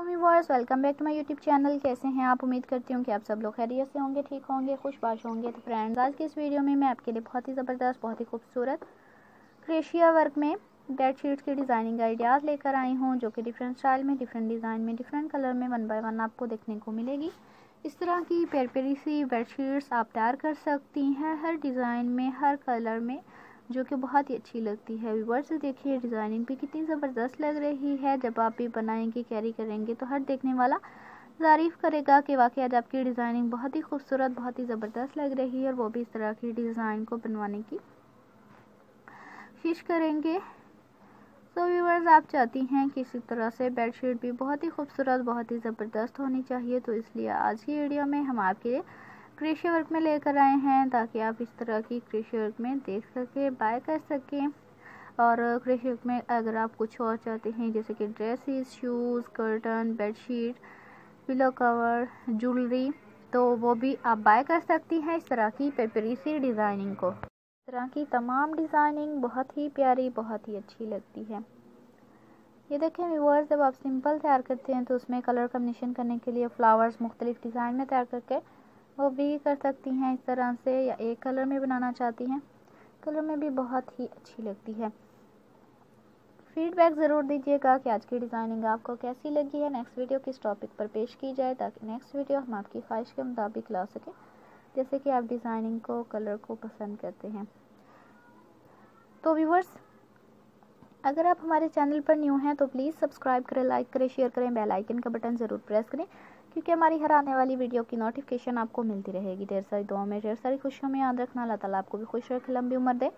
Viewers welcome back to my YouTube channel कैसे हैं आप? उम्मीद करती हूँ कि आप सब लोग खैरियत से होंगे, ठीक होंगे, खुशबाश होंगे। तो फ्रेंड्स आज की इस वीडियो में मैं आपके लिए बहुत ही ज़बरदस्त, बहुत ही खूबसूरत क्रेशिया वर्क में बेड शीट्स की डिज़ाइनिंग आइडियाज़ लेकर आई हूँ, जो कि डिफरेंट स्टाइल में डिफरेंट डिज़ाइन में डिफरेंट कलर में वन बाई वन आपको देखने को मिलेगी। इस तरह की पेर पेरी सी बेडशीट्स आप तैयार कर सकती हैं, हर डिज़ाइन में, हर कलर में। जो कि बहुत ही अच्छी लगती है। व्यूवर्स देखिए डिज़ाइनिंग भी कितनी ज़बरदस्त लग रही है। जब आप भी बनाएँगे कैरी करेंगे तो हर देखने वाला तारीफ़ करेगा कि वाकई आज आपकी डिज़ाइनिंग बहुत ही खूबसूरत, बहुत ही ज़बरदस्त लग रही है और वो भी इस तरह की डिज़ाइन को बनवाने की कोशिश करेंगे। तो व्यूवर्स आप चाहती हैं कि इसी तरह से बेडशीट भी बहुत ही खूबसूरत, बहुत ही ज़बरदस्त होनी चाहिए तो इसलिए आज की वीडियो में हम आपके क्रेशी वर्क में लेकर आए हैं ताकि आप इस तरह की क्रेशी वर्क में देख सकें, बाय कर सकें। और क्रेशी वर्क में अगर आप कुछ और चाहते हैं, जैसे कि dresses shoes curtain bedsheet pillow cover jewellery तो वो भी आप बाय कर सकती हैं इस तरह की पेपरी सी डिज़ाइनिंग को। इस तरह की तमाम डिज़ाइनिंग बहुत ही प्यारी, बहुत ही अच्छी लगती है। ये देखें व्यूअर्स जब आप सिंपल तैयार करते हैं तो उसमें कलर कम्बिनेशन करने के लिए फ्लावर्स मुख्तलिफ़ डिज़ाइन में तैयार करके वो भी कर सकती हैं इस तरह से या एक कलर में बनाना चाहती हैं। कलर में भी बहुत ही अच्छी लगती है। फीडबैक ज़रूर दीजिएगा कि आज की डिज़ाइनिंग आपको कैसी लगी है। नेक्स्ट वीडियो किस टॉपिक पर पेश की जाए ताकि नेक्स्ट वीडियो हम आपकी ख्वाहिश के मुताबिक ला सकें। जैसे कि आप डिज़ाइनिंग को कलर को पसंद करते हैं। तो व्यूवर्स अगर आप हमारे चैनल पर न्यू हैं तो प्लीज़ सब्सक्राइब करें, लाइक करें, शेयर करें, बेल आइकन का बटन ज़रूर प्रेस करें, क्योंकि हमारी हर आने वाली वीडियो की नोटिफिकेशन आपको मिलती रहेगी। ढेर सारी दुआ में, ढेर सारी खुशियों में याद रखना। अल्लाह ताला आपको भी खुश रखे, लंबी उम्र दे।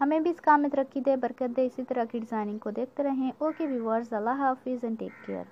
हमें भी इस काम में तरक्की दे, बरकत दे। इसी तरह की डिज़ाइनिंग को देखते रहें। ओके व्यूवर्स अल्लाह हाफिज़ एंड टेक केयर